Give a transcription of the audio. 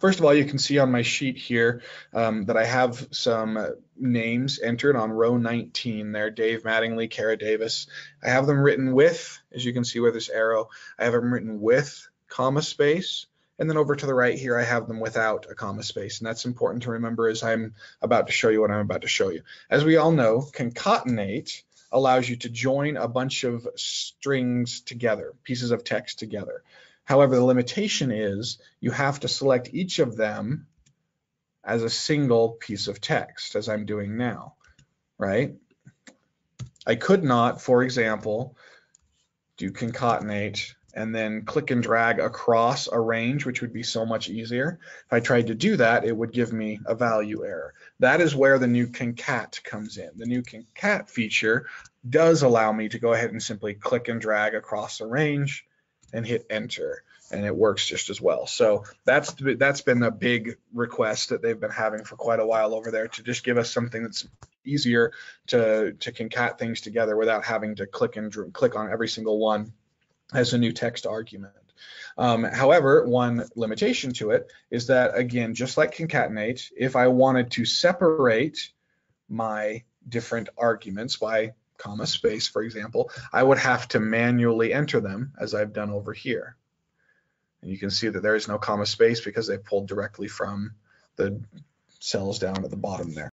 First of all, you can see on my sheet here um, that I have some names entered on row 19 there, Dave Mattingly, Kara Davis. I have them written with, as you can see with this arrow, I have them written with comma space. And then over to the right here, I have them without a comma space. And that's important to remember as I'm about to show you what I'm about to show you. As we all know, concatenate allows you to join a bunch of strings together, pieces of text together. However, the limitation is you have to select each of them as a single piece of text, as I'm doing now, right? I could not, for example, do concatenate and then click and drag across a range, which would be so much easier. If I tried to do that, it would give me a value error. That is where the new concat comes in. The new concat feature does allow me to go ahead and simply click and drag across a range and hit enter and it works just as well. So that's that's been a big request that they've been having for quite a while over there to just give us something that's easier to to concat things together without having to click and click on every single one as a new text argument. Um, however, one limitation to it is that again, just like concatenate, if I wanted to separate my different arguments by comma space, for example, I would have to manually enter them as I've done over here. And you can see that there is no comma space because they pulled directly from the cells down at the bottom there.